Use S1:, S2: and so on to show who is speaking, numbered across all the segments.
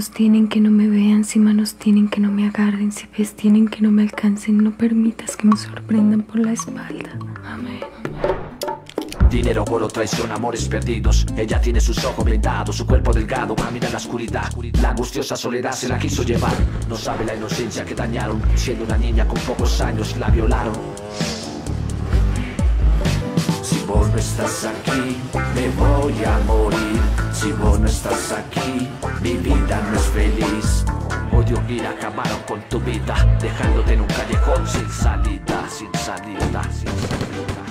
S1: Ojos tienen que no me vean, si manos tienen que no me agarren, si pies tienen que no me alcancen, no permitas que me sorprendan por la espalda. Amén.
S2: Dinero, oro, traición, amores perdidos. Ella tiene sus ojos blindados, su cuerpo delgado, camina en la oscuridad. La angustiosa soledad se la quiso llevar. No sabe la inocencia que dañaron. Siendo una niña con pocos años, la violaron. Si vos no estás aquí, me voy a morir. Si vos no estás aquí, mi vida no es feliz. Odio ir acabaron con tu vida, dejándote en un callejón sin salida, sin salida, sin salida.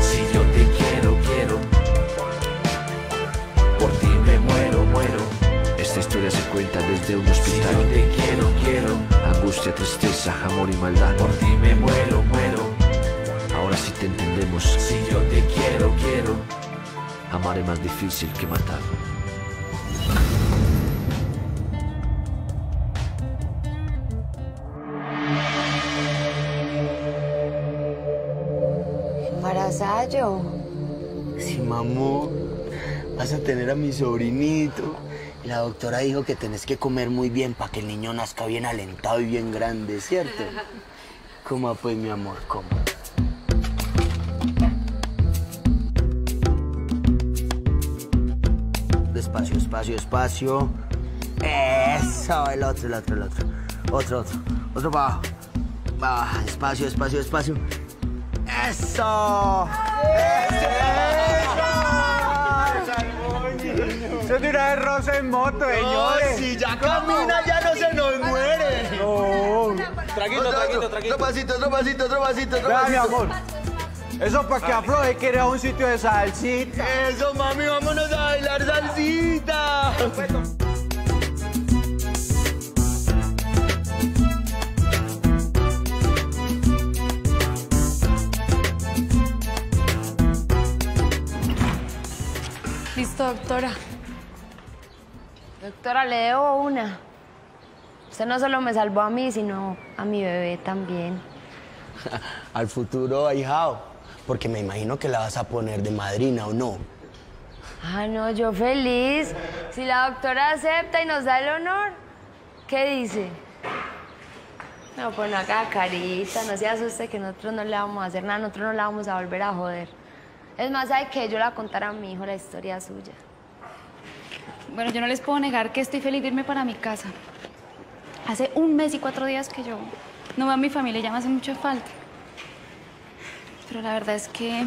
S2: Si yo te quiero, quiero. Por ti me muero, muero. Esta historia se cuenta desde un hospital. Si yo te quiero, quiero. Angustia, tristeza, amor y maldad. Por ti me muero, muero. Ahora sí te entendemos. Si yo te quiero, quiero. Amar es más difícil que matar.
S3: Embarazada yo.
S4: Sí, mamá. Vas a tener a mi sobrinito. La doctora dijo que tenés que comer muy bien para que el niño nazca bien alentado y bien grande, ¿cierto? Coma pues, mi amor, coma. Espacio, espacio. Eso, el otro, el otro, el otro. Otro, otro. Otro para abajo. Va, espacio, espacio, espacio. ¡Eso!
S5: Eso de una vez rosa en moto, señores.
S4: si ya camina, ya no se nos muere.
S5: No.
S6: Traguito, traguito, traguito.
S4: Otro pasito, otro pasito, otro pasito, otro pasito.
S5: amor. Eso para que afloje, que ir a un sitio de salsita.
S4: Eso, mami, vámonos a bailar salsita.
S3: Listo, doctora. Doctora, le debo una. Usted no solo me salvó a mí, sino a mi bebé también.
S4: Al futuro ahijado, porque me imagino que la vas a poner de madrina o no.
S3: Ah, no, yo feliz. Si la doctora acepta y nos da el honor, ¿qué dice? No, pues no haga carita, no se asuste que nosotros no le vamos a hacer nada, nosotros no la vamos a volver a joder. Es más, hay que yo la contara a mi hijo la historia suya.
S7: Bueno, yo no les puedo negar que estoy feliz de irme para mi casa. Hace un mes y cuatro días que yo no veo a mi familia, ya me hace mucha falta. Pero la verdad es que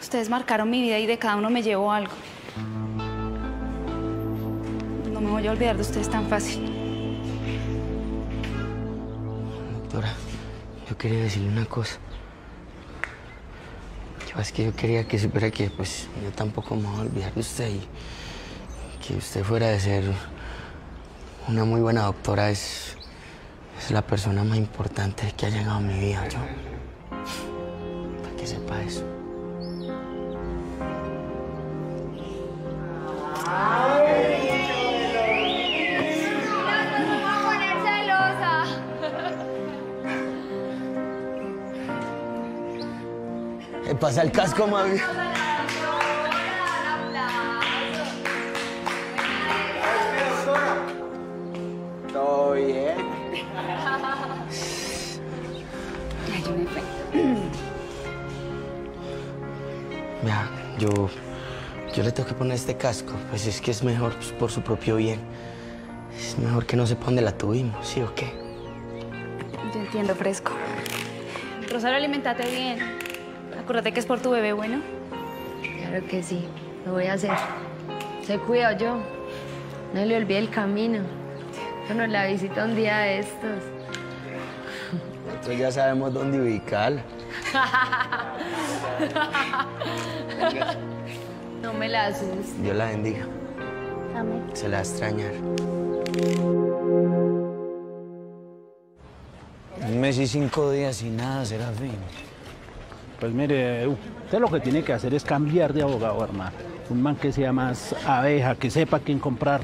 S7: ustedes marcaron mi vida y de cada uno me llevo algo. No me voy a olvidar de ustedes tan fácil.
S4: Doctora, yo quería decirle una cosa. Yo es que yo quería que supiera que pues yo tampoco me voy a olvidar de usted y que usted fuera de ser una muy buena doctora es, es la persona más importante que ha llegado a mi vida, yo. Que sepa eso. Me pasa el casco, mami.
S5: Todo bien.
S7: Ay, yo me
S4: yo, yo le tengo que poner este casco, pues es que es mejor pues, por su propio bien. Es mejor que no sepa dónde la tuvimos, ¿sí o qué?
S7: Yo entiendo, fresco. Rosario, alimentate bien. Acuérdate que es por tu bebé, bueno.
S3: Claro que sí, lo voy a hacer. Se cuida yo. No le olvide el camino. Yo no la visito un día de estos.
S4: Nosotros ya sabemos dónde ubicarla.
S3: No me la asustes.
S4: Dios la bendiga.
S7: Amén.
S4: Se la va a extrañar.
S5: Un mes y cinco días y nada, Serafín. Pues mire, usted lo que tiene que hacer es cambiar de abogado, hermano.
S6: Un man que sea más abeja, que sepa quién comprar.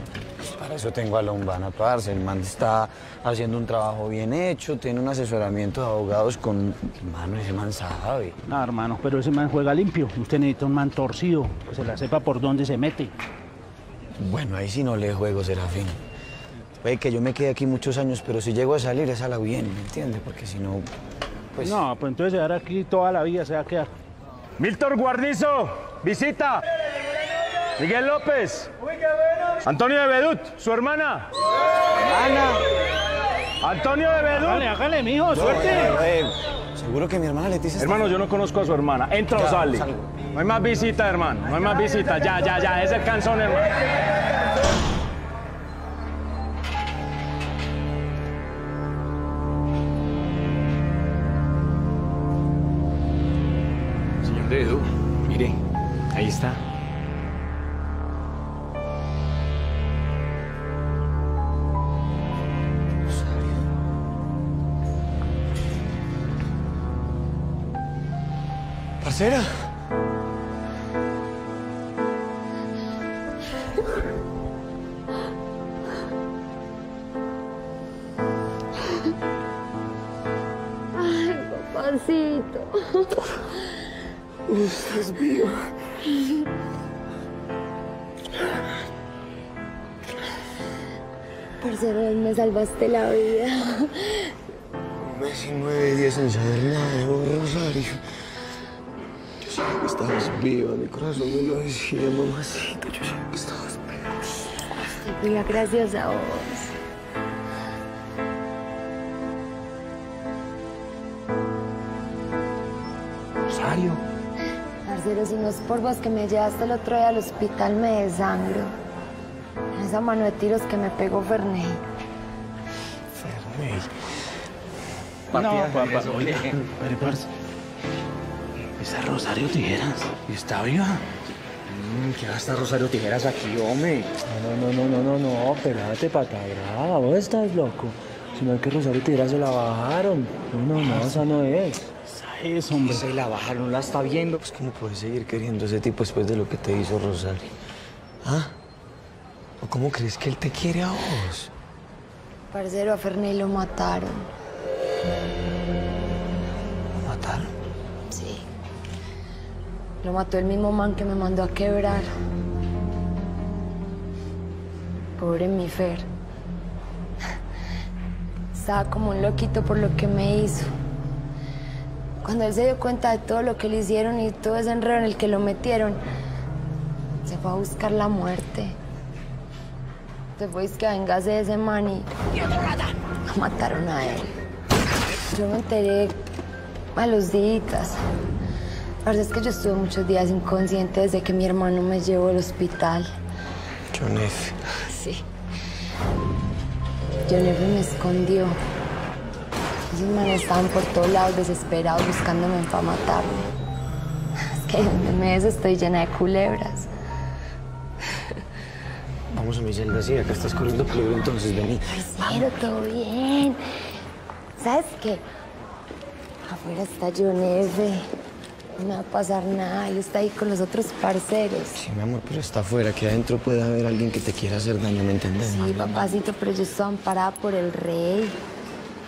S8: Para eso tengo a Lombana, parce. El man está haciendo un trabajo bien hecho, tiene un asesoramiento de abogados con... Mano, ese man sabe.
S6: No, hermano, pero ese man juega limpio. Usted necesita un man torcido, que se la sepa por dónde se mete.
S8: Bueno, ahí sí no le juego, Serafín. Puede que yo me quede aquí muchos años, pero si llego a salir es a la bien, ¿me entiende? Porque si no, pues...
S6: No, pues entonces quedar aquí toda la vida se va a quedar.
S9: Milton Guarnizo, visita. Miguel López. Antonio de Bedut, su hermana.
S8: ¡Hermana!
S9: Antonio de Bedut.
S6: Hágale, hágale, mijo, suerte.
S8: Eh, Seguro que mi hermana Leticia está...
S9: Hermano, yo no conozco a su hermana. Entra o sale. No hay más visita, hermano. No hay más visita. Ya, ya, ya. Es el canzón, hermano.
S8: Parcera.
S3: Ay, papacito.
S8: Estás viva.
S3: Parcero, me salvaste la vida.
S8: Viva, mi corazón me lo decía, mamacita. Yo sabía que estabas.
S3: Estoy viva gracias a vos.
S8: Rosario.
S3: Parcero, si no es por vos que me llevaste el otro día al hospital, me desangro. En esa mano de tiros que me pegó Ferney.
S8: Ferney.
S6: No, papá, oye, esa Rosario Tijeras, ¿está viva?
S8: ¿Qué va a estar Rosario Tijeras aquí, hombre?
S10: No, no, no, no, no, no, espérate, pata brava, vos estás loco. Si no es que Rosario Tijeras se la bajaron. No, no, no, esa no es.
S6: Esa es, hombre.
S8: Se la bajaron, la está viendo. Pues que no puedes seguir queriendo a ese tipo después de lo que te hizo Rosario. ¿Ah? ¿O cómo crees que él te quiere a vos?
S3: Parcero, a Ferney lo mataron.
S8: Lo
S3: mató el mismo man que me mandó a quebrar. Pobre mi Fer. Estaba como un loquito por lo que me hizo. Cuando él se dio cuenta de todo lo que le hicieron y todo ese enredo en el que lo metieron, se fue a buscar la muerte. Se fue que a vengarse de ese man y lo mataron a él. Yo me enteré a los días. La verdad es que yo estuve muchos días inconsciente desde que mi hermano me llevó al hospital.
S8: John F.
S3: Sí. John F. me escondió. Esos manes estaban por todos lados desesperados buscándome para matarme. Es que en mes estoy llena de culebras.
S8: Vamos a mi celda, sí, acá estás corriendo peligro, entonces vení.
S3: Pero todo bien. ¿Sabes qué? Afuera está John F. No va a pasar nada. Él está ahí con los otros parceros.
S8: Sí, mi amor, pero está afuera, que adentro puede haber alguien que te quiera hacer daño, ¿me entiendes?
S3: Sí, papacito, pero yo estoy amparada por el rey.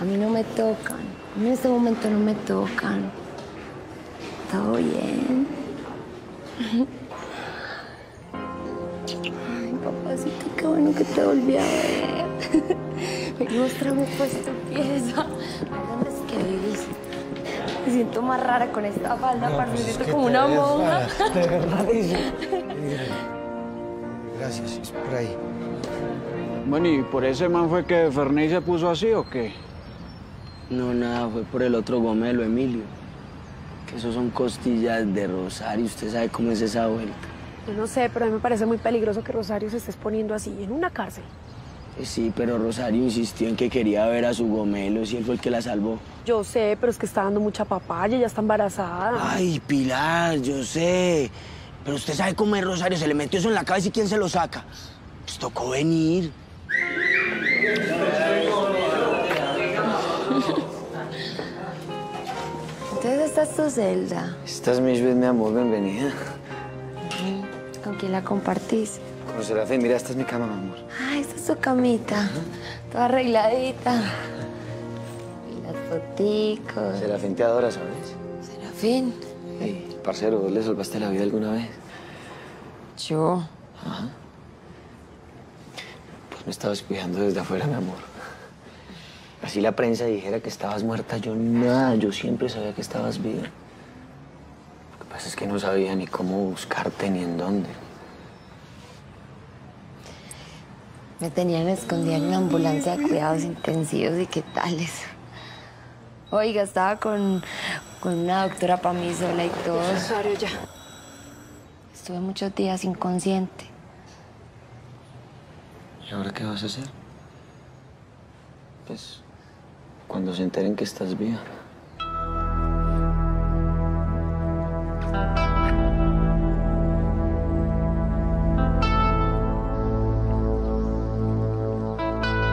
S3: A mí no me tocan. A mí en este momento no me tocan. Todo bien. Ay, papacito, qué bueno que te volví a ver. Me muéstrame pues tu pieza. ¿Dónde es que vivís? Me siento más rara con esta falda,
S8: No,
S3: parce,
S8: pues
S3: me
S8: es
S3: siento
S8: que
S3: como una monja.
S8: de verdad, dice. Gracias, es por ahí.
S11: Bueno, ¿y por ese man fue que Ferney se puso así o qué?
S4: No, nada, fue por el otro gomelo, Emilio. Que esos son costillas de Rosario, usted sabe cómo es esa vuelta.
S12: Yo no sé, pero a mí me parece muy peligroso que Rosario se esté exponiendo así, en una cárcel.
S4: Eh, Sí, pero Rosario insistió en que quería ver a su gomelo, si él fue el que la salvó.
S12: Yo sé, pero es que está dando mucha papaya, ya está embarazada.
S4: Ay, Pilar, yo sé. Pero usted sabe cómo es Rosario, se le metió eso en la cabeza y quién se lo saca. Pues tocó venir.
S3: Entonces esta es tu celda.
S8: Esta es mi vez, mi amor, bienvenida.
S3: ¿A ¿Con quién la compartís?
S8: Con Serafín, mira, esta es mi cama, mi amor.
S3: Tu camita. Toda arregladita. Y las foticos.
S8: Serafín te adora, ¿sabes?
S3: Serafín.
S8: Hey, parcero, ¿vos le salvaste la vida alguna vez?
S3: Yo.
S8: Ajá. Pues me estabas cuidando desde afuera, mi amor. Así la prensa dijera que estabas muerta, yo nada, yo siempre sabía que estabas viva. Lo que pasa es que no sabía ni cómo buscarte ni en dónde.
S3: Me tenían escondida en una ambulancia de cuidados intensivos y qué tales. Oiga, estaba con, con una doctora para mí sola y todo.
S12: Rosario, ya.
S3: Estuve muchos días inconsciente.
S8: ¿Y ahora qué vas a hacer? Pues, cuando se enteren que estás viva.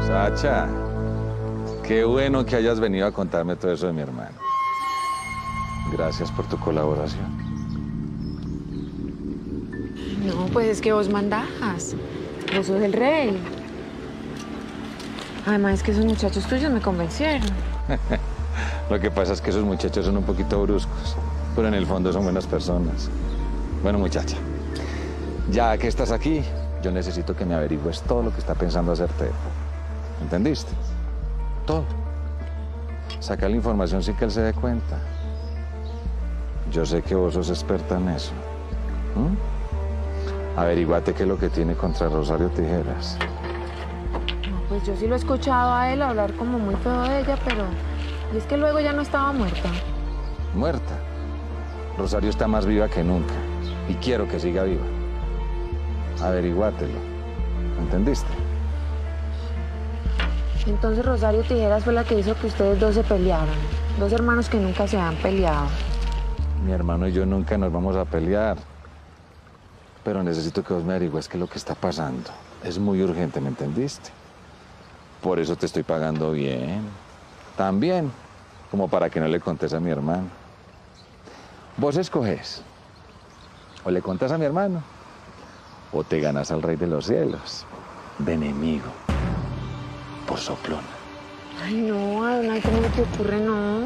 S13: Sacha, qué bueno que hayas venido a contarme todo eso de mi hermano. Gracias por tu colaboración.
S12: No, pues es que vos mandás. Vos sos el rey. Además es que esos muchachos tuyos me convencieron.
S13: Lo que pasa es que esos muchachos son un poquito bruscos, pero en el fondo son buenas personas. Bueno, muchacha, ya que estás aquí, yo necesito que me averigües todo lo que está pensando hacer Teo. ¿Entendiste? Todo. Saca la información sin que él se dé cuenta. Yo sé que vos sos experta en eso. ¿Mm? Averiguate qué es lo que tiene contra Rosario Tijeras.
S12: No, pues yo sí lo he escuchado a él hablar como muy feo de ella, pero... Y es que luego ya no estaba muerta.
S13: Muerta. Rosario está más viva que nunca. Y quiero que siga viva. Averiguátelo. ¿Entendiste?
S12: Entonces Rosario Tijeras fue la que hizo que ustedes dos se pelearan. Dos hermanos que nunca se han peleado.
S13: Mi hermano y yo nunca nos vamos a pelear. Pero necesito que vos me averigües qué es lo que está pasando. Es muy urgente, ¿me entendiste? Por eso te estoy pagando bien. También, como para que no le contes a mi hermano. Vos escoges. O le contas a mi hermano, o te ganas al rey de los cielos, de enemigo, por soplona.
S12: Ay, no, Adonai, ¿cómo te ocurre? No,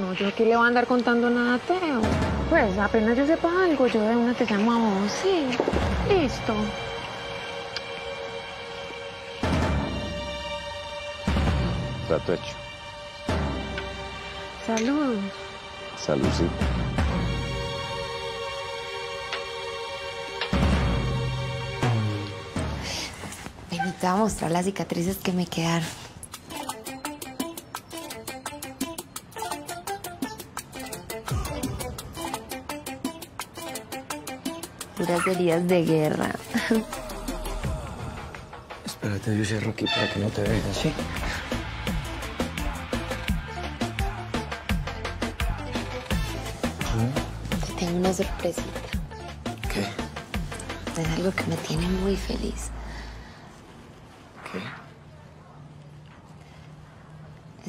S12: no, yo aquí le voy a andar contando nada a Teo. Pues apenas yo sepa algo, yo de una te llamo a vos, sí. Listo.
S13: Trato hecho.
S12: Salud.
S13: Salud, sí.
S3: Te voy a mostrar las cicatrices que me quedaron. Puras heridas de guerra.
S8: Espérate, yo cierro aquí para que no te veas, ¿sí?
S3: Te tengo una sorpresita.
S8: ¿Qué?
S3: Es algo que me tiene muy feliz.
S8: ¿Qué?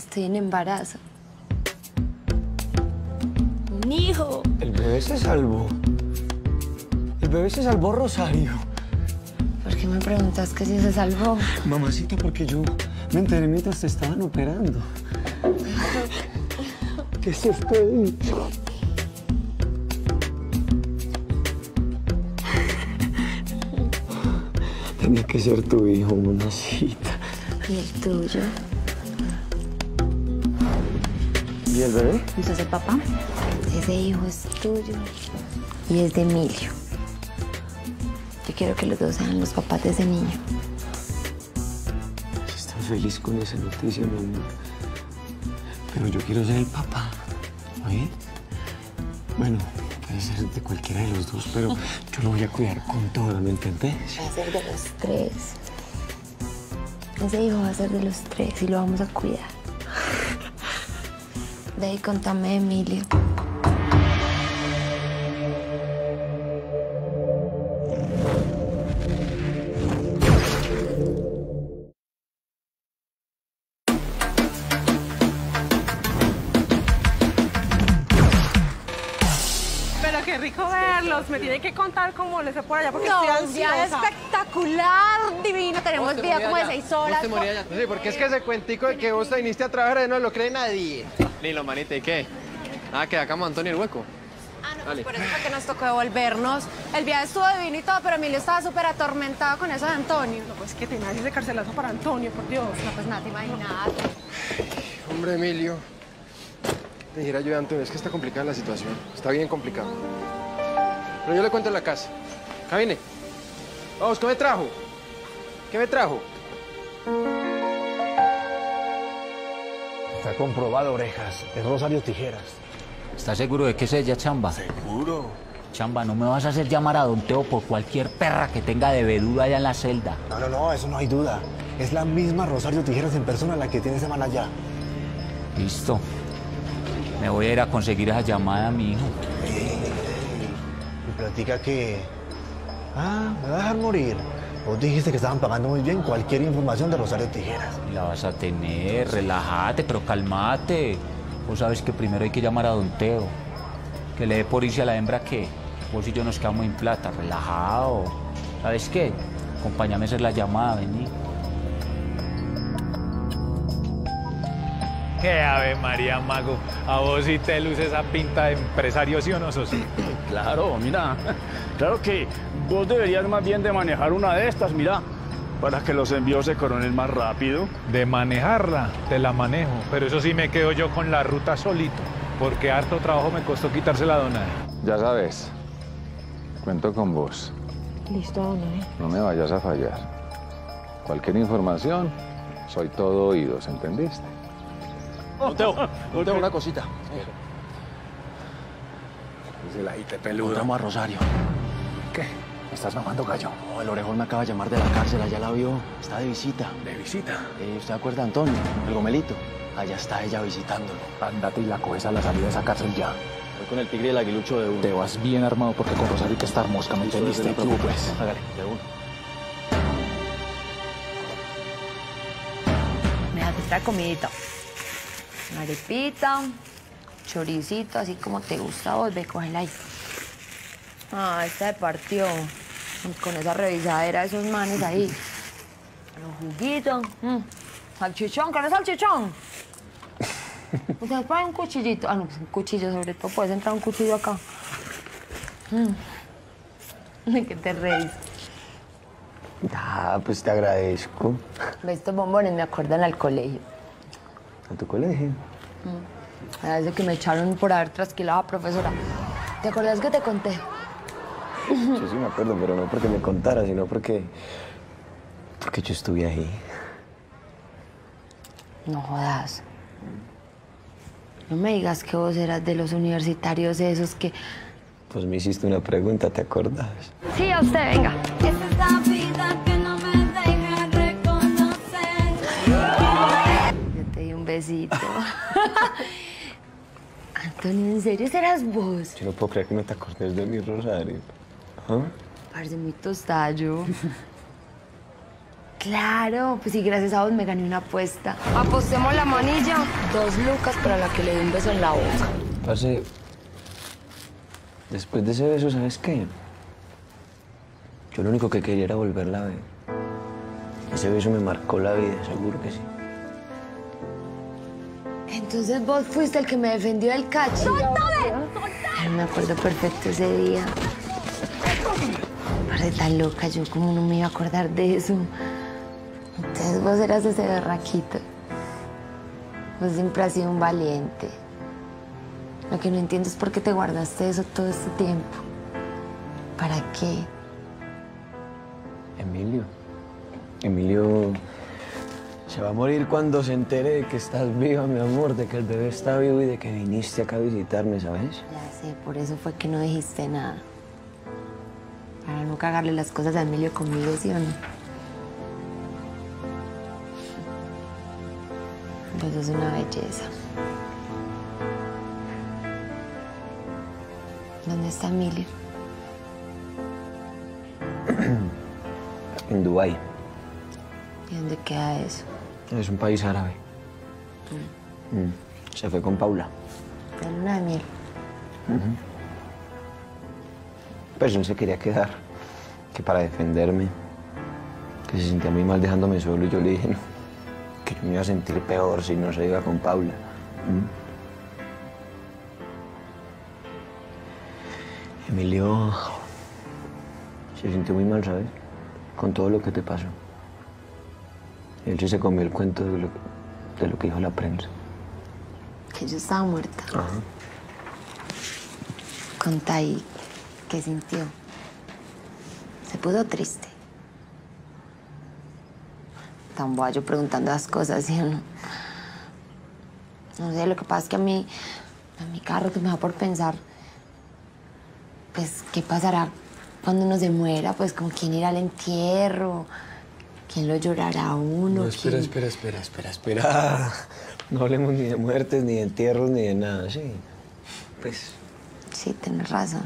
S3: Estoy en embarazo. Un hijo.
S8: El bebé se salvó. El bebé se salvó, Rosario.
S3: ¿Por qué me preguntas que si se salvó?
S8: Mamacita, porque yo me enteré mientras te estaban operando. ¿Qué es esto? Tenía que ser tu hijo, mamacita.
S3: ¿Y el tuyo?
S8: ¿Y el bebé?
S3: Entonces, papá, ese hijo es tuyo y es de Emilio. Yo quiero que los dos sean los papás de ese niño.
S8: Estás feliz con esa noticia, mi amor. Pero yo quiero ser el papá. ¿Oye? Bueno, puede ser de cualquiera de los dos, pero yo lo voy a cuidar con todo, ¿me entendés?
S3: Va a ser de los tres. Ese hijo va a ser de los tres y lo vamos a cuidar. De ahí contame, Emilio.
S14: Pero qué rico verlos. me tiene que contar cómo le fue por allá porque
S12: No,
S14: estoy
S12: un día
S14: ansiosa.
S12: espectacular, divino. Tenemos vida como de seis horas.
S15: Sí, porque es que ese cuentico de que vos te viniste a trabajar no lo cree nadie. Lilo, manita, ¿y qué? Ah, que acá Antonio el hueco.
S12: Ah, no,
S15: Dale.
S12: pues por eso fue que nos tocó devolvernos. El viaje estuvo divino y todo, pero Emilio estaba súper atormentado con eso de Antonio.
S14: No, pues que tenaz ese carcelazo para Antonio, por Dios.
S12: No, pues nada, te imaginas.
S15: Hombre, Emilio. Te dijera yo, Antonio, es que está complicada la situación. Está bien complicado. Pero yo le cuento en la casa. Cabine. Vamos, ¿qué me trajo? ¿Qué me trajo?
S16: Está comprobado, orejas. Es Rosario Tijeras.
S17: ¿Estás seguro de que es ella, Chamba?
S16: Seguro.
S17: Chamba, no me vas a hacer llamar a Don Teo por cualquier perra que tenga de veduda allá en la celda.
S16: No, no, no, eso no hay duda. Es la misma Rosario Tijeras en persona la que tiene semana allá.
S17: Listo. Me voy a ir a conseguir esa llamada a mi hijo.
S16: Y platica que... Ah, me va a dejar morir. Vos dijiste que estaban pagando muy bien cualquier información de Rosario Tijeras.
S17: La vas a tener, relájate, pero calmate. Vos sabes que primero hay que llamar a Don Teo. Que le dé por irse a la hembra que vos y yo nos quedamos en plata, relajado. ¿Sabes qué? Acompáñame a hacer la llamada, vení.
S18: ¡Qué ave María Mago! A vos sí te luce esa pinta de empresario, ¿sí o no, Sosi?
S11: Claro, mira, claro que vos deberías más bien de manejar una de estas, mira, para que los envíos se coronen más rápido.
S18: De manejarla, te la manejo. Pero eso sí me quedo yo con la ruta solito. Porque harto trabajo me costó quitarse la dona.
S13: Ya sabes, cuento con vos.
S12: Listo, dona, ¿eh?
S13: No me vayas a fallar. Cualquier información, soy todo oídos, ¿entendiste?
S15: Teo, Teo, una cosita.
S16: Dice la peludo.
S19: Encontramos a Rosario.
S16: ¿Qué? ¿Me estás mamando gallo?
S19: No, el orejón me acaba de llamar de la cárcel, allá la vio. Está de visita.
S16: ¿De visita?
S19: Eh, ¿Usted acuerda, Antonio? El gomelito. Allá está ella visitándolo.
S16: Ándate y la coges a la salida de esa cárcel ya.
S19: Voy con el tigre y el aguilucho de uno.
S16: Te vas bien armado porque con Rosario hay que estar mosca, ¿me entendiste? ¿Qué hubo, pues?
S19: Hágale, de uno.
S3: Me hace esta comidita. Arepita, choricito, así como te gusta vos, ve, cógela ahí. Ah, esta se partió. Con esa revisadera de esos manes ahí. Los juguitos. mm. Salchichón, ¿querés salchichón? Ustedes ponen un cuchillito. Ah, no, pues un cuchillo sobre todo. Puedes entrar un cuchillo acá. Mm. ¿De qué te reís?
S8: Ah, pues te agradezco.
S3: Estos bombones me acuerdan al colegio.
S8: ¿A tu colegio?
S3: A veces que me echaron por haber trasquilado a profesora. ¿Te acuerdas que te conté?
S8: Yo sí me acuerdo, pero no porque me contara, sino porque... Porque yo estuve ahí.
S3: No jodas. No me digas que vos eras de los universitarios esos que...
S8: Pues me hiciste una pregunta, ¿te acordás?
S3: Sí, a usted, venga. Besito. Antonio, ¿en serio serás vos?
S8: Yo no puedo creer que no te acordes de mi Rosario. ¿Ah?
S3: Parece muy tostallo. Claro, pues sí, gracias a vos me gané una apuesta. Apostemos la manilla, dos lucas para la que le dé un beso en la boca.
S8: Parce, después de ese beso, ¿sabes qué? Yo lo único que quería era volverla a ver. Ese beso me marcó la vida, seguro que sí.
S3: Entonces vos fuiste el que me defendió del cacho. ¡Suéltame! Ay, me acuerdo perfecto ese día. Parece tan loca, yo como no me iba a acordar de eso. Entonces vos eras ese berraquito. Vos siempre has sido un valiente. Lo que no entiendo es por qué te guardaste eso todo este tiempo. ¿Para qué?
S8: Emilio. Emilio se va a morir cuando se entere de que estás viva, mi amor, de que el bebé está vivo y de que viniste acá a visitarme, ¿sabes?
S3: Ya sé, por eso fue que no dijiste nada. Para no cagarle las cosas a Emilio conmigo, ¿sí o no? Pues es una belleza. ¿Dónde está Emilio?
S8: En Dubái.
S3: ¿Y dónde queda eso?
S8: Es un país árabe. Mm. Se fue con Paula.
S3: La luna de miel.
S8: Pues él se quería quedar, que para defenderme, que se sentía muy mal dejándome solo y yo le dije no, que yo me iba a sentir peor si no se iba con Paula. ¿Mm? Emilio se sintió muy mal, ¿sabes? Con todo lo que te pasó. Él sí se comió el cuento de lo, de lo que dijo la prensa.
S3: Que yo estaba muerta. Conta ahí qué sintió. Se puso triste. Tan yo preguntando las cosas y uno... No sé, lo que pasa es que a mí, a mi carro que me da por pensar, pues, ¿qué pasará cuando uno se muera? Pues, como quién irá al entierro, quién lo llorará a uno.
S8: No, espera,
S3: quién-
S8: espera, espera, espera, espera. No hablemos ni de muertes, ni de entierros, ni de nada, sí. Pues,
S3: Sí, tienes razón.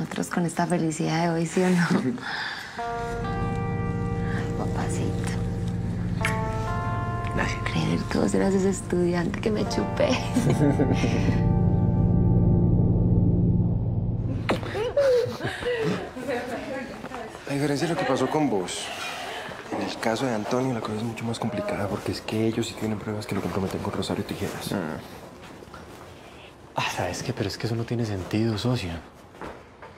S3: Nosotros con esta felicidad de hoy, ¿sí o no? Ay, papacito.
S8: Gracias.
S3: Creer que vos eras ese estudiante que me chupé.
S20: A diferencia de lo que pasó con vos, el caso de Antonio la cosa es mucho más complicada porque es que ellos sí tienen pruebas que lo comprometen con Rosario Tijeras.
S19: Ah, ¿sabes qué? Pero es que eso no tiene sentido, socio.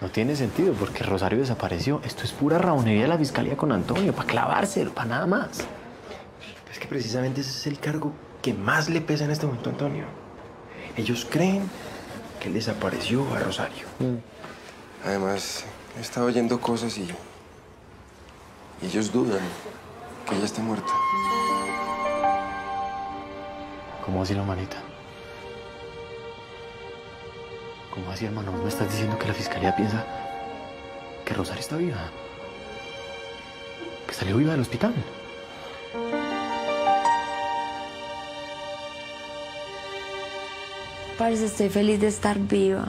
S19: No tiene sentido porque Rosario desapareció. Esto es pura raonería de la fiscalía con Antonio, para clavárselo, para nada más.
S20: Es que precisamente ese es el cargo que más le pesa en este momento a Antonio. Ellos creen que él desapareció a Rosario. Además, he estado oyendo cosas y, y ellos dudan que ella esté muerta.
S19: ¿Cómo así la manita? ¿Cómo así, hermano? ¿Me estás diciendo que la fiscalía piensa que Rosario está viva? ¿Que salió viva del hospital?
S3: Parce, estoy feliz de estar viva.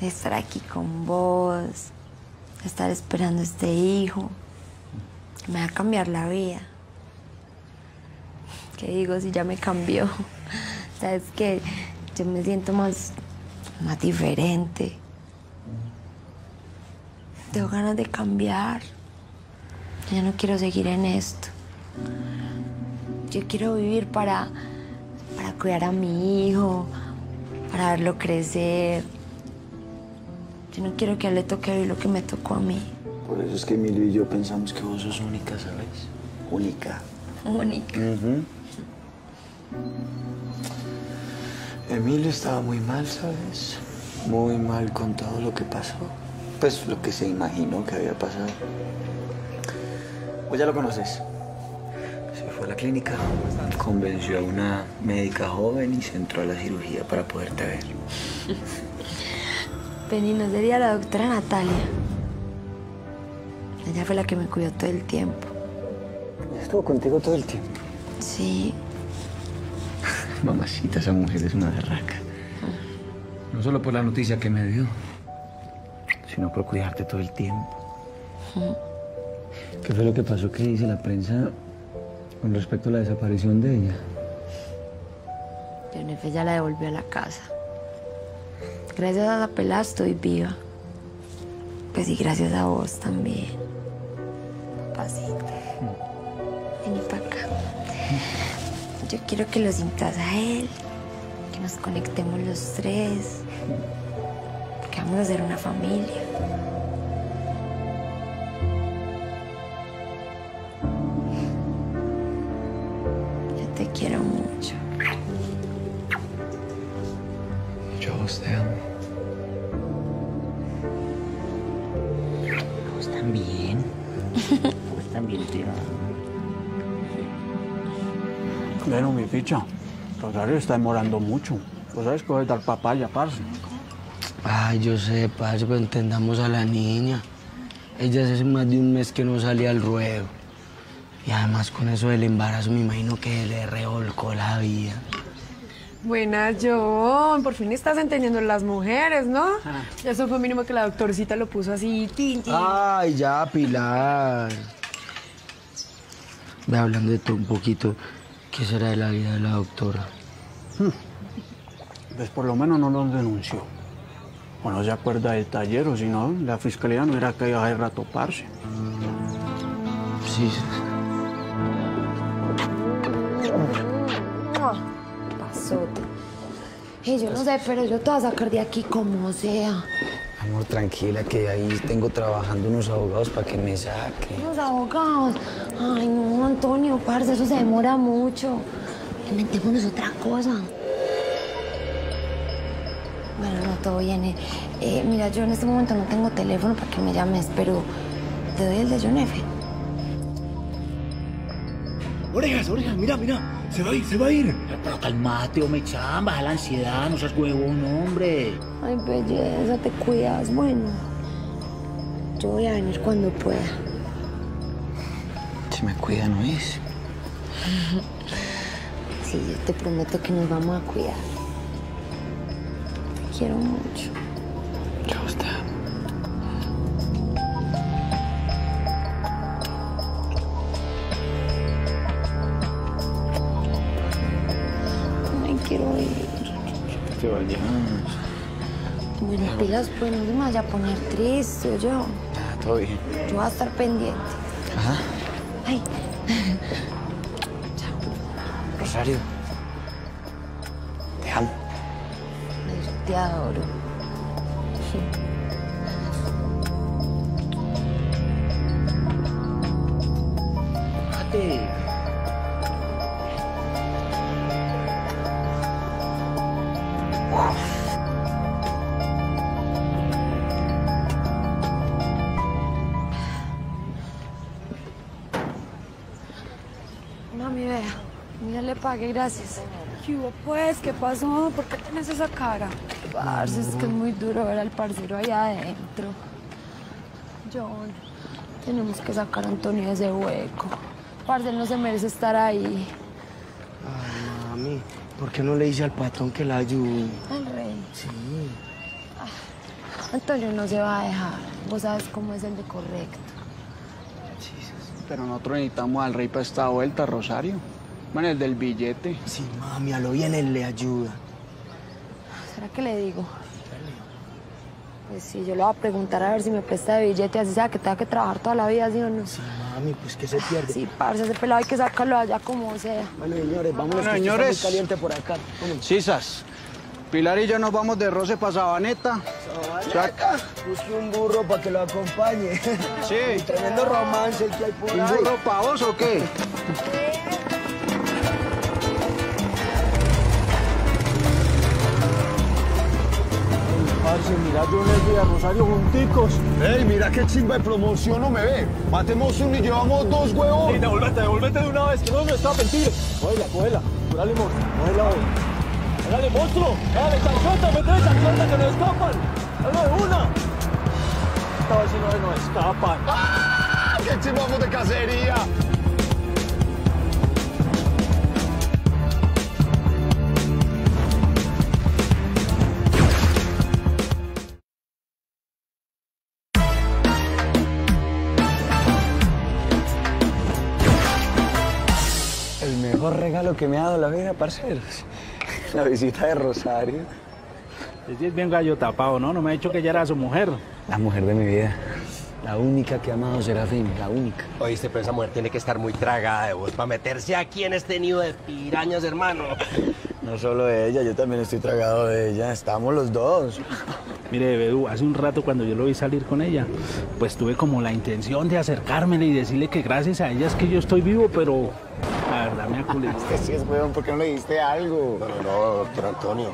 S3: De estar aquí con vos. De estar esperando este hijo. Me va a cambiar la vida. ¿Qué digo si ya me cambió? Sabes que yo me siento más, más diferente. Tengo ganas de cambiar. Ya no quiero seguir en esto. Yo quiero vivir para, para cuidar a mi hijo, para verlo crecer. Yo no quiero que a él le toque vivir lo que me tocó a mí.
S8: Por eso es que Emilio y yo pensamos que vos sos única, ¿sabes? Única.
S3: Única.
S8: Emilio estaba muy mal, ¿sabes? Muy mal con todo lo que pasó. Pues lo que se imaginó que había pasado. Vos ya lo conoces. Se fue a la clínica, convenció a una médica joven y se entró a la cirugía para poderte ver.
S3: Penny, ¿no sería la doctora Natalia? Ella fue la que me cuidó todo el tiempo.
S8: Estuvo contigo todo el tiempo.
S3: Sí.
S8: Mamacita, esa mujer es una berraca. No solo por la noticia que me dio, sino por cuidarte todo el tiempo. ¿Qué fue lo que pasó que dice la prensa con respecto a la desaparición de ella?
S3: Jennifer ya la devolvió a la casa. Gracias a la pelada estoy viva. Pues y gracias a vos también. Yo quiero que lo sintas a él. Que nos conectemos los tres. Que vamos a ser una familia.
S11: Ficha. Rosario está demorando mucho. Pues sabes que dar papaya, parce.
S4: Ay, yo sé, parce, pero entendamos a la niña. Ella hace más de un mes que no salía al ruedo. Y además con eso del embarazo me imagino que le revolcó la vida.
S21: Buenas, John. Por fin estás entendiendo las mujeres, ¿no? Eso fue mínimo que la doctorcita lo puso así. tin, tin.
S4: Ay, ya, Pilar. Ve hablando de todo un poquito. ¿Qué será de la vida de la doctora?
S11: Pues por lo menos no los denunció.
S4: O no se acuerda del taller, o si no, la fiscalía no era que iba a dejar toparse.
S8: Sí.
S3: Pasote. Y yo no sé, pero yo te voy a sacar de aquí como sea.
S8: Amor, tranquila, que ahí tengo trabajando unos abogados para que me saquen.
S3: Los abogados. Ay, no, Antonio, parce, eso se demora mucho. Inventémonos otra cosa. Bueno, no, todo bien. eh. Eh, mira, yo en este momento no tengo teléfono para que me llames, pero te doy el de John F.
S16: Orejas, orejas, mira, mira. Se va a ir, se va a ir.
S17: Pero calmate, hombre, chamba, baja la ansiedad, no seas huevón, hombre.
S3: Ay, belleza, te cuidas. Bueno, yo voy a venir cuando pueda.
S8: Se me cuidan, ¿no es?
S3: Sí, yo te prometo que nos vamos a cuidar. Te quiero mucho. Bueno, pilas, pues no me vaya a poner triste, yo.
S8: Ah, todo bien.
S3: Yo voy a estar pendiente.
S8: Ajá.
S3: Ay,
S8: Rosario. Te amo.
S3: te adoro. Vea. Mira, le pagué, gracias.
S12: ¿Qué hubo, pues? ¿Qué pasó? ¿Por qué tienes esa cara?
S3: Parce, es que es muy duro ver al parcero allá adentro. John, tenemos que sacar a Antonio de ese hueco. Parce, él no se merece estar ahí.
S8: Ay, mami, ¿por qué no le dice al patrón que la ayude?
S3: Al rey.
S8: Sí.
S3: Antonio no se va a dejar. Vos sabes cómo es el de correcto.
S4: Pero nosotros necesitamos al rey para esta vuelta, Rosario. Bueno, el del billete.
S8: Sí, mami, a lo bien él le ayuda.
S3: ¿Será que le digo? Pues sí, yo le voy a preguntar a ver si me presta de billete, así sea que tenga que trabajar toda la vida, ¿sí o no? Sí,
S8: mami, pues que se pierde.
S3: Sí, parce, ese pelado hay que sacarlo allá como sea.
S8: Bueno, señores, vámonos,
S4: Bueno,
S8: que
S4: señores.
S8: está muy caliente por acá. Vámonos.
S4: Pilar y yo nos vamos de roce para Sabaneta.
S8: Sabaneta. Busque un burro para que lo acompañe.
S4: Sí.
S8: Tremendo romance que hay por ahí.
S4: ¿Un burro para vos o qué?
S11: Parce, mira, yo y a Rosario junticos.
S22: ¡Ey, mira qué chimba de promoción no me ve! Matemos uno y llevamos dos huevos.
S11: Sí, devolvete, devolvete de una vez, que no me está mentir. Cógela, cógela. Dale, monstruo. Cógela hoy. Dale, monstruo. Dale, chanclota, métele chanclota que no escapan. Dale, de una. Esta vez no, no escapan.
S22: ¡Ah! ¡Qué chimbamos de cacería!
S8: El mejor regalo que me ha dado la vida, parceros. La visita de Rosario.
S6: Ese es bien gallo tapado, ¿no? No me ha dicho que ella era su mujer.
S8: La mujer de mi vida. La única que ha amado Serafín, la única.
S23: Oíste, pero esa mujer tiene que estar muy tragada de vos para meterse aquí en este nido de pirañas, hermano.
S10: No solo ella, yo también estoy tragado de ella. Estamos los dos.
S6: Mire, Bedú, hace un rato cuando yo lo vi salir con ella, pues tuve como la intención de acercármele y decirle que gracias a ella es que yo estoy vivo, pero la verdad me aculé.
S10: Este sí es weón, ¿por qué no le diste algo?
S23: No, no, no, doctor Antonio.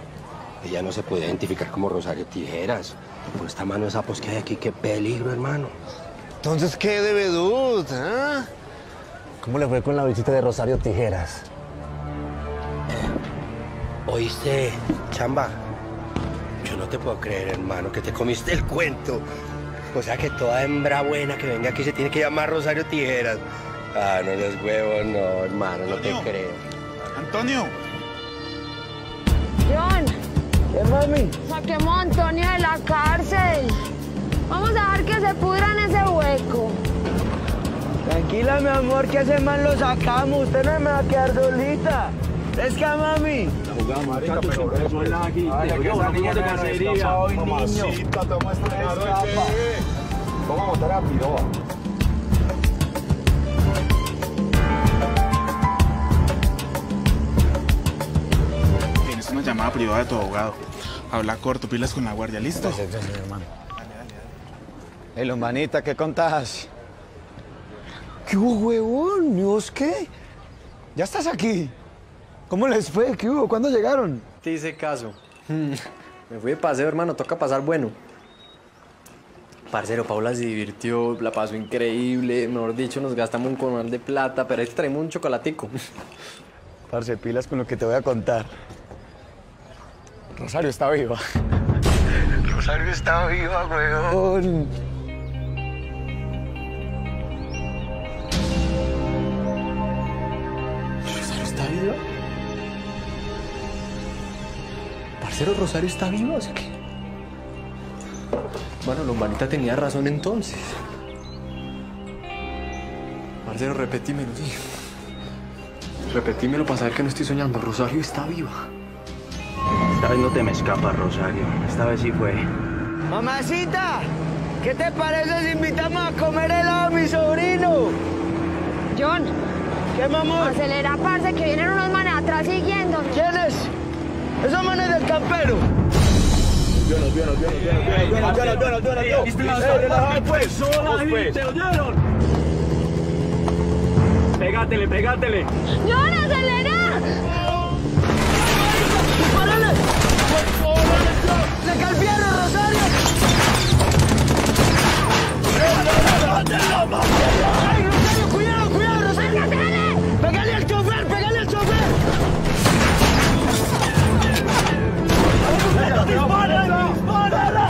S23: Ella no se puede identificar como Rosario Tijeras. Por esta mano de sapos que hay aquí, qué peligro, hermano.
S10: Entonces, ¿qué de Bedut? ah?
S24: ¿Cómo le fue con la visita de Rosario Tijeras?
S23: ¿Oíste, chamba? Yo no te puedo creer, hermano, que te comiste el cuento. O sea que toda hembra buena que venga aquí se tiene que llamar Rosario Tijeras. Ah, no seas huevo, no, hermano, no te creo.
S4: Antonio.
S3: John,
S8: ¿Qué, mami?
S3: saquemos a Antonio de la cárcel. Vamos a dejar que se pudra en ese hueco.
S8: Tranquila, mi amor, que ese man lo sacamos. Usted no me va a quedar solita.
S22: Mami.
S11: Pero es
S22: Ay, que esa niña no se escapa hoy, Mamacita, toma esta escapa. Vamos a a piroba.
S25: Llamada privada de tu abogado. Habla corto, pilas con la guardia, ¿listo?
S8: Sí, sí, hermano. Hey, Lombanita, ¿qué contás? ¿Qué hubo, huevón? ¿Y vos qué? ¿Ya estás aquí? ¿Cómo les fue? ¿Qué hubo? ¿Cuándo llegaron?
S15: Te hice caso. Me fui de paseo, hermano. Toca pasar bueno. Parcero, Paula se divirtió, la pasó increíble. Mejor dicho, nos gastamos un coronal de plata, pero ahí te traemos un chocolatico.
S8: Parce, pilas con lo que te voy a contar. Rosario está viva. Rosario está viva, weón.
S15: ¿Rosario está viva? Parcero, Rosario está viva, o sea que. Bueno, Lombanita tenía razón entonces. Parcero, repetímelo, sí. Repetímelo para saber que no estoy soñando. Rosario está viva.
S22: Esta vez no te me escapas, Rosario. Esta vez sí fue. Mamacita, ¿qué te parece si invitamos a comer helado a mi sobrino?
S3: John.
S22: ¿Qué, mamá?
S3: Acelera, parce, que vienen unos manes atrás siguiendo.
S22: ¿Quiénes? Esos manes del campero. ¿Oyeron, oyeron, oyeron, oyeron,
S11: oyeron, oyeron, oyeron,
S3: ¡John, acelera!
S22: ¡Saca el fierro, Rosario! ¡Ay, Rosario, cuidado, cuidado, Rosario! ¡Pégale al chofer, pégale al chofer! ¡Dispárenla, dispárenla!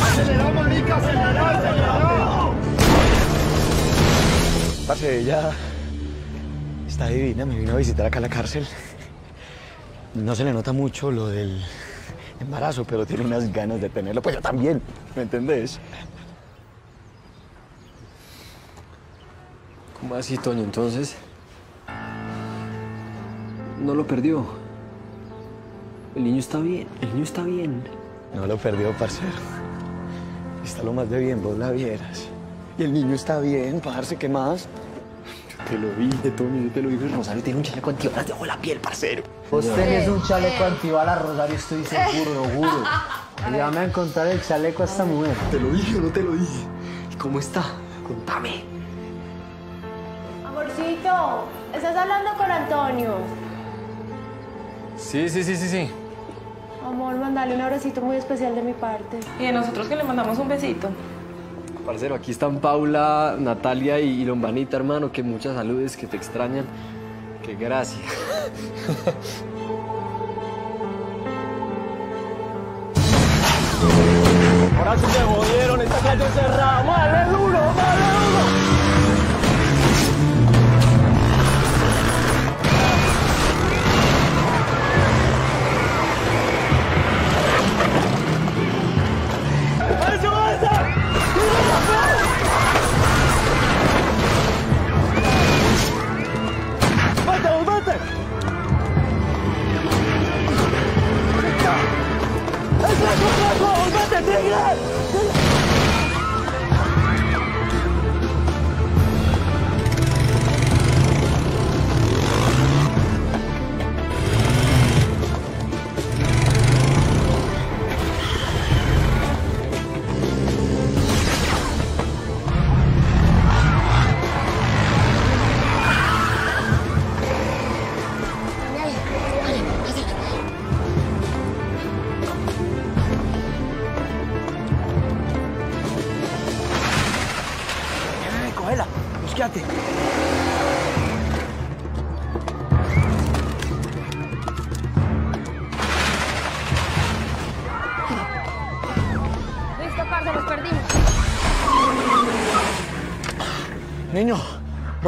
S22: ¡Mátenla, marica, se!
S8: Parce, ella está divina, me vino a visitar acá a la cárcel. No se le nota mucho lo del embarazo, pero tiene unas ganas de tenerlo. Pues yo también, ¿me entendés?
S15: ¿Cómo así, Toño? Entonces. No lo perdió. El niño está bien, el niño está bien.
S8: No lo perdió, parcero. Está lo más de bien, vos la vieras. Y el niño está bien, parce, ¿qué más?
S15: Te lo dije, Toño, yo te lo dije. Rosario tiene un chaleco antibalas debajo de la piel, parcero.
S19: Vos tenés un chaleco antibalas, Rosario, estoy seguro, lo juro. Ayúdame a encontrar el chaleco a esta mujer.
S15: Te lo dije o no te lo dije. ¿Y cómo está? Contame.
S12: Amorcito, ¿estás hablando con Antonio?
S15: Sí, sí, sí, sí, sí.
S12: Amor, mandale un abracito muy especial de mi parte.
S26: Y de nosotros que le mandamos un besito.
S15: Parcero, aquí están Paula, Natalia y Lombanita, hermano. Que muchas saludes, que te extrañan. Que gracias.
S11: Ahora sí.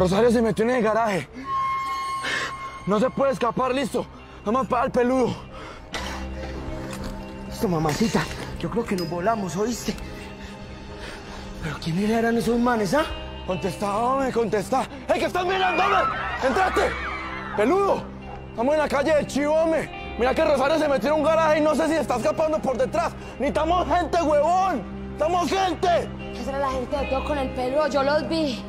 S22: Rosario se metió en el garaje. No se puede escapar, listo. Vamos para el peludo.
S16: Listo, mamacita. Yo creo que nos volamos, ¿oíste? ¿Pero quiénes eran esos manes, ah?
S22: Contesta, hombre, contesta. ¡Ey, que estás mirando, hombre! ¡Entraste! ¡Peludo! Estamos en la calle de Chivo, hombre. Mira que Rosario se metió en un garaje y no sé si está escapando por detrás. Necesitamos gente, huevón. ¡Estamos gente!
S3: Esa era la gente de todo con el pelo, yo los vi.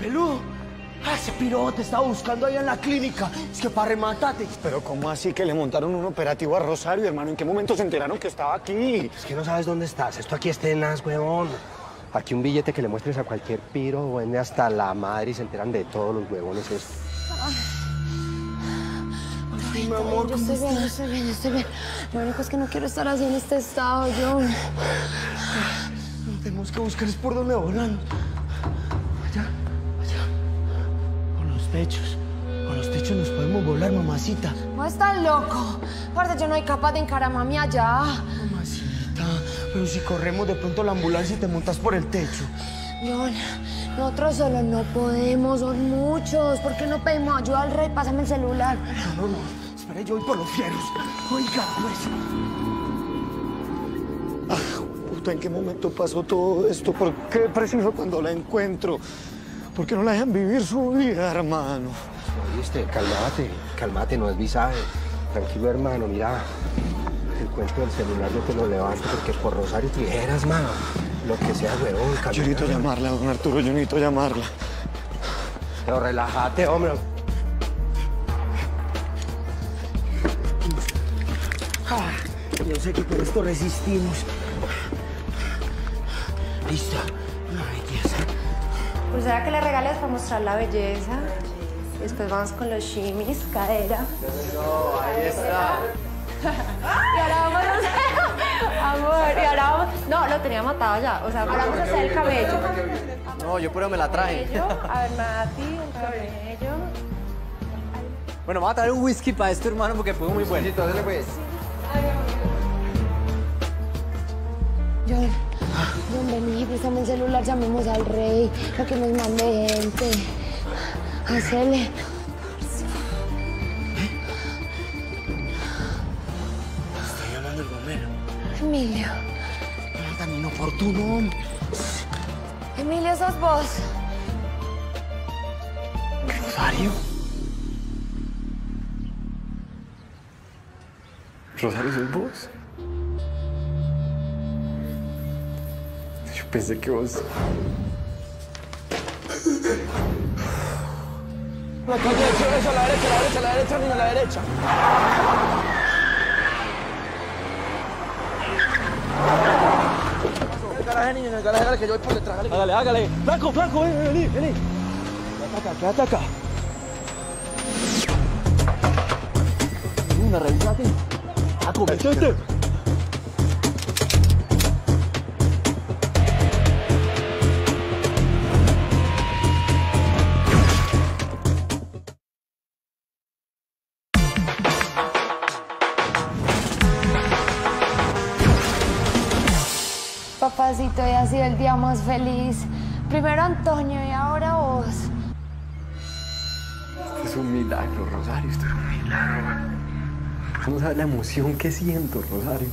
S16: ¿Peludo? Ah, ese piro te estaba buscando ahí en la clínica. Es que para rematarte.
S22: Pero ¿cómo así que le montaron un operativo a Rosario, hermano? ¿En qué momento se enteraron que estaba aquí?
S23: Es que no sabes dónde estás. Esto aquí es tenaz, huevón. Aquí un billete que le muestres a cualquier piro vende hasta la madre y se enteran de todos los huevones.
S3: Ay, mi amor, yo estoy bien, yo estoy bien, yo estoy bien. Lo único es que no quiero estar así en este estado, yo.
S16: Tenemos que buscar es por dónde volan. Allá, allá. Con los techos. Con los techos nos podemos volar, mamacita.
S3: No estás loco. Aparte, yo no soy capaz de encarar a mami allá.
S16: Mamacita. Pero si corremos de pronto la ambulancia y te montas por el techo.
S3: John, nosotros solo no podemos, son muchos. ¿Por qué no pedimos ayuda al rey? Pásame el celular.
S16: No, no, no. Espera, yo voy por los fieros. Oiga, pues.
S22: Puta, ¿en qué momento pasó todo esto? ¿Por qué preciso cuando la encuentro? ¿Por qué no la dejan vivir su vida, hermano?
S23: Oíste, cálmate, cálmate, no es visaje. Tranquilo, hermano, mira. El cuento del celular yo te lo levanto porque por Rosario Tijeras, mano. Lo que sea, huevón,
S22: Yo necesito llamarla, don Arturo, yo necesito llamarla.
S23: Pero relájate, hombre.
S16: Ah, yo sé que con esto resistimos. Listo. Una belleza.
S12: Pues será que le regales para mostrar la belleza. Después vamos con los shimis, cadera.
S16: ahí está.
S12: Y ahora vamos a hacer... Amor, y ahora vamos... No, lo tenía matado ya. O sea, ahora vamos a hacer el cabello.
S16: No, yo pero me la traje.
S12: Cabello. A ver, Mati, el cabello.
S16: Bueno, vamos a traer un whisky para esto, hermano, porque fue muy bueno. pues.
S3: Vení, préstame el celular, llamemos al rey, para que nos mande gente. Hacele.
S16: Estoy llamando el bombero.
S3: Emilio.
S16: No, tan inoportuno.
S3: Emilio, sos vos.
S16: Rosario.
S20: Rosario, ¿sos vos? Pensé que vos...
S22: La calle de Chivo, a la derecha, a la derecha, a la derecha, niña, a la derecha. En el garaje, niño, en el garaje, dale, que yo voy por detrás. dale.
S15: Hágale, hágale. Flaco, flaco, ven, vení, vení.
S22: Quédate acá, quédate acá.
S15: Una, revisate. Flaco, metete.
S3: Papacito, hoy ha sido el día más feliz. Primero Antonio y ahora vos.
S20: Esto es un milagro, Rosario, esto es un milagro. No sabes la emoción que siento, Rosario.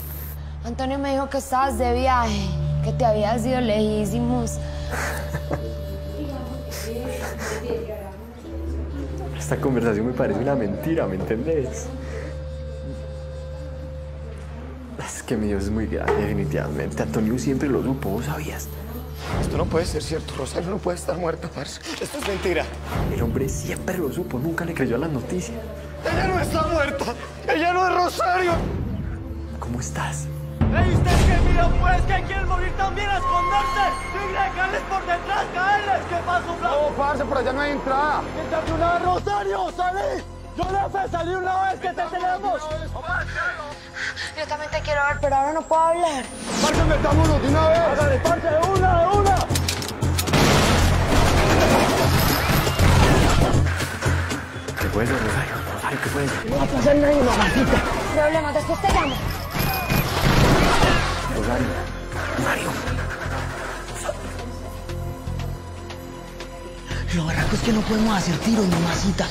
S3: Antonio me dijo que estabas de viaje, que te habías ido lejísimos.
S20: Esta conversación me parece una mentira, ¿me entendés? Que mi Dios es muy grande, definitivamente. Antonio siempre lo supo, ¿vos sabías?
S22: Esto no puede ser cierto, Rosario no puede estar muerta, parce. Esto es mentira.
S20: El hombre siempre lo supo, nunca le creyó a las noticias.
S22: Ella no está muerta. Ella no es Rosario.
S20: ¿Cómo estás?
S15: ¡Ey, usted qué mira, pues! ¿Que quieren morir también a esconderse? ¡Tigre, caerles por detrás, caerles! ¿Qué pasó, flaco?
S22: No, parce, por allá no hay entrada.
S15: ¡Quítate una Rosario! ¡Salí! ¡Yo le salí una vez que te tenemos!
S3: Yo también te quiero ver, pero ahora no puedo hablar.
S22: Parce, metámonos de una vez.
S15: ¡Hágale, parce, de una, de una!
S20: ¿Qué puede ser, Rosario? Rosario, ¿qué puede ser?
S3: No va a pasar nadie, mamacita. Problema, después te llamo.
S20: Rosario. Rosario.
S16: Lo barraco es que no podemos hacer tiros, mamacita.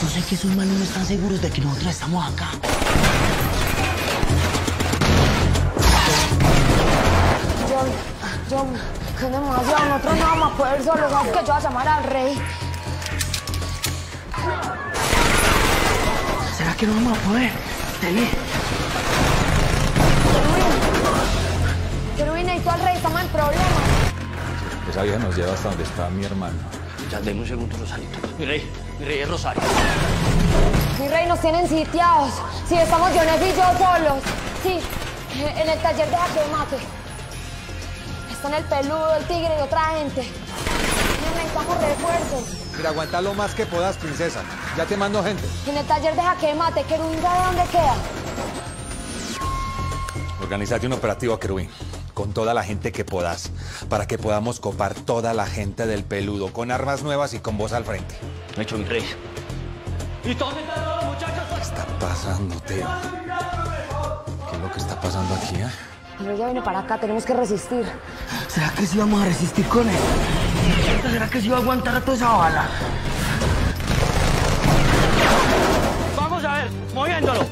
S16: Yo sé que esos manos no están seguros de que nosotros estamos acá.
S3: John, John, son demasiado, nosotros no vamos a poder solos, sabes que yo voy a llamar al rey.
S4: ¿Será que no vamos a poder? Tení.
S3: Querubín, necesito al rey, estamos en problemas.
S13: Esa vieja nos lleva hasta donde está mi hermano.
S4: Ya, denme un segundo, Rosarito. Mi rey, mi rey es Rosario.
S3: Mi rey, nos tienen sitiados. Sí, estamos Jones y yo solos. Sí, en el taller de jaque mate. Están el peludo, el tigre y otra gente. Necesitamos refuerzos.
S22: Mira, aguanta lo más que puedas, princesa. Ya te mando gente.
S3: En el taller de jaque mate, Querubín, ¿sabe dónde queda?
S13: Organizate un operativo, Querubín. Con toda la gente que puedas. Para que podamos copar toda la gente del peludo. Con armas nuevas y con vos al frente.
S4: Hecho, mi rey.
S10: ¿Y dónde están los muchachos?
S13: ¿Qué está pasando, Teo? ¿Qué es lo que está pasando aquí, eh?
S3: El rey ya viene para acá, tenemos que resistir.
S4: ¿Será que sí vamos a resistir con él? ¿Será que sí va a aguantar a toda esa bala?
S10: Vamos a ver, moviéndolo.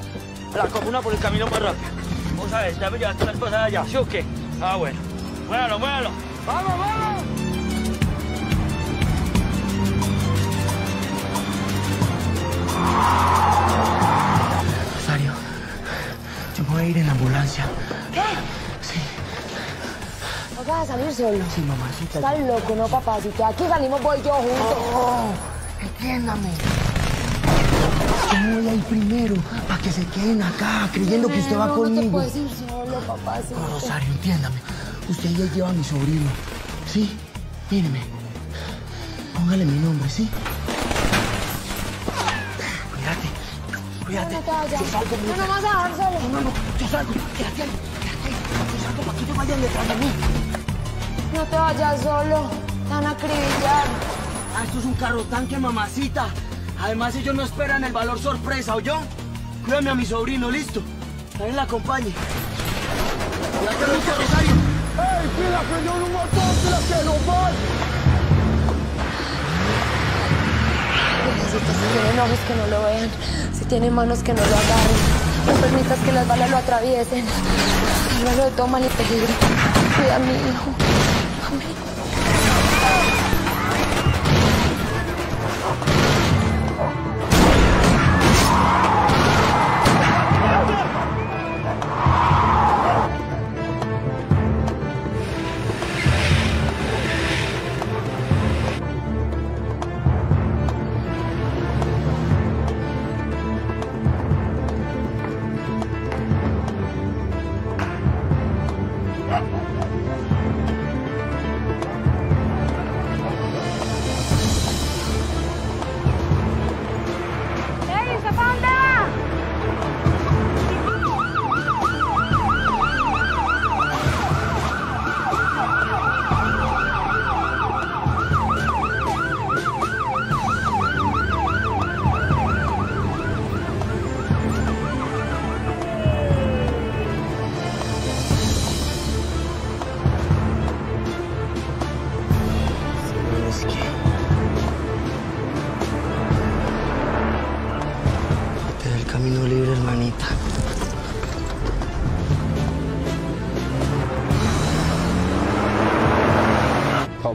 S10: La comuna por el camino más rápido. Vamos a ver, ya me llevaste las cosas allá, ¿sí o qué? Ah, bueno. Muévalo, muévalo. ¡Vamos, vamos!
S4: Rosario, yo voy a ir en la ambulancia.
S3: ¿Qué?
S4: Sí.
S3: ¿No vas a salir solo?
S4: Sí, mamacita.
S3: Estás loco, ¿no, papá? Si que aquí salimos voy yo juntos.
S4: Oh, entiéndame. Yo me voy a ir primero para que se queden acá creyendo que usted va
S3: no,
S4: conmigo.
S3: No te puedes ir solo, papá. sí.
S4: No, Rosario, entiéndame. Usted ya lleva a mi sobrino. ¿Sí? Míreme. Póngale mi nombre, ¿sí? Cuídate. Cuídate.
S3: No vayas.
S4: Yo salgo,
S3: No, no vas a dejar solo.
S4: No, no, no. Yo salgo. Quédate ahí. Quédate ahí. Yo salgo para que te vayan detrás de mí.
S3: No te vayas solo. Te van a acribillar.
S4: Ah, esto es un carro tanque, mamacita. Además, ellos no esperan el valor sorpresa, ¿oyó? Cuídame a mi sobrino, listo. También la acompañe. Cuídate mucho, Rosario.
S10: ¡Ey, pila, prendió un motor, pila, que lo van!
S3: Necesitas si tiene ojos que no lo vean. Si tiene manos que no lo agarren. No permitas que las balas lo atraviesen. De todo mal y peligro. Cuida a mi hijo.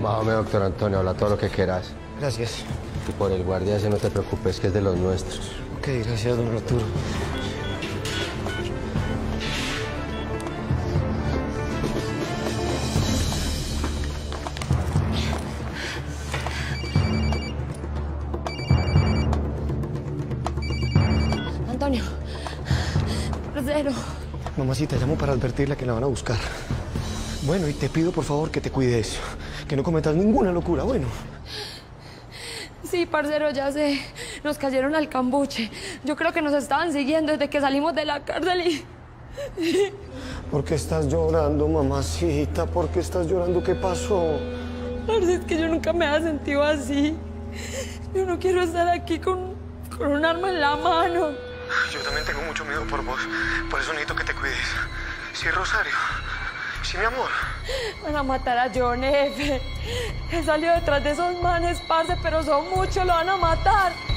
S23: Bájame, doctor Antonio, habla todo lo que quieras.
S4: Gracias.
S23: Y por el guardia ese no te preocupes, que es de los nuestros.
S4: Ok, gracias, don Arturo.
S3: Antonio. Parcero.
S22: Mamacita, llamo para advertirle que la van a buscar. Bueno, y te pido por favor que te cuides. Que no cometas ninguna locura, bueno.
S3: Sí, parcero, ya sé. Nos cayeron al cambuche. Yo creo que nos estaban siguiendo desde que salimos de la cárcel y...
S22: ¿Por qué estás llorando, mamacita? ¿Por qué estás llorando? ¿Qué pasó?
S3: Parce, es que yo nunca me había sentido así. Yo no quiero estar aquí con, con un arma en la mano.
S22: Yo también tengo mucho miedo por vos. Por eso necesito que te cuides. Sí, Rosario. Sí, mi amor.
S3: Van a matar a John F. He salido detrás de esos manes, parce, pero son muchos, lo van a matar.